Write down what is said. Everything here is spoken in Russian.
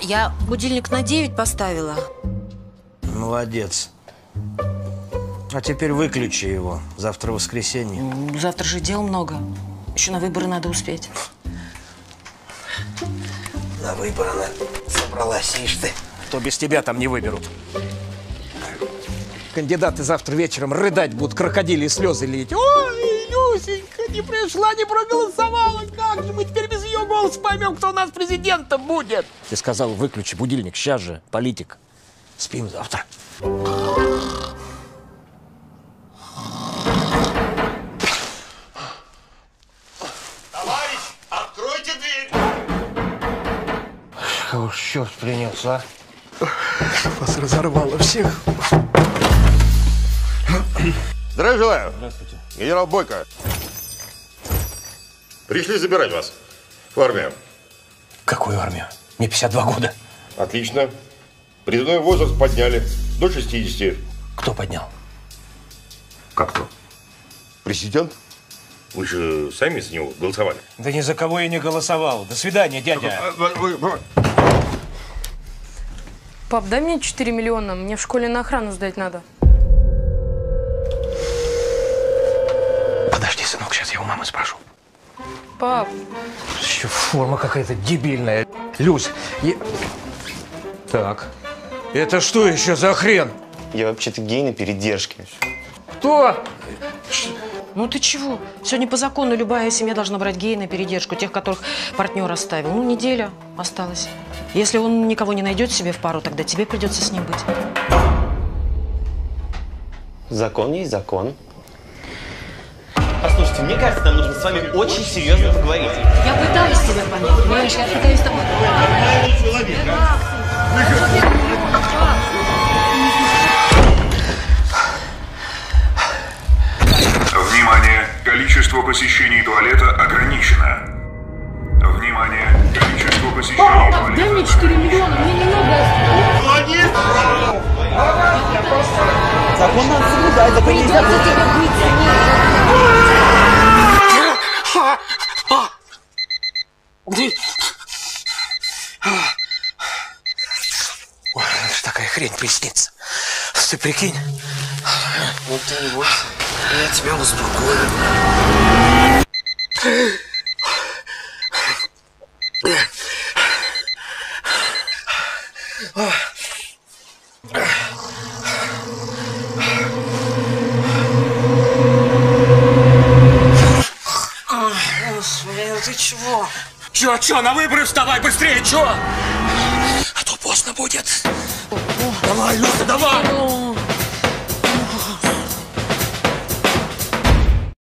Я будильник на 9 поставила. Молодец. А теперь выключи его. Завтра воскресенье. Завтра же дел много. Еще на выборы надо успеть. На выборы она собралась, ишь ты. То без тебя там не выберут. Кандидаты завтра вечером рыдать будут, крокодили слезы лить. Ой, Люсенька, не пришла, не проголосовала. Как же мы теперь голоса поймем, кто у нас президентом будет? Ты сказал, выключи будильник. Сейчас же, политик. Спим завтра. Товарищ, откройте дверь! Кого ж черт принес, а? Вас разорвало всех. Здравия желаю. Здравствуйте. Генерал Бойко. Пришли забирать вас в армию. Какую армию? Мне 52 года. Отлично. Призывной возраст подняли до 60. Кто поднял? Как то? Президент? Вы же сами за него голосовали. Да ни за кого я не голосовал. До свидания, дядя. Пап, дай мне 4 миллиона, мне в школе на охрану сдать надо. Подожди, сынок, сейчас я у мамы спрошу. Пап, Еще форма какая-то дебильная. Люсь, я... Так. Это что еще за хрен? Я вообще-то гей на передержке. Кто? Ну ты чего? Сегодня по закону любая семья должна брать гея на передержку, тех, которых партнер оставил. Ну, неделя осталась. Если он никого не найдет себе в пару, тогда тебе придется с ним быть. Закон есть закон. Послушайте, мне кажется, нам нужно с вами очень серьезно поговорить. Я пытаюсь тебя понять, понимаешь? Я пытаюсь с тобой... Внимание! Количество посещений туалета ограничено. Внимание! Количество посещений туалета... дай мне 4 миллиона, мне не надо. Закон надо соблюдать, закон нельзя Придется тебе быть Ой, такая хрень приснится. Ты прикинь? Вот ты не бойся. Я тебя успокою. ты чего? Чё, чё, на выборы вставай быстрее, чё? А то поздно будет. Давай, Люся, давай!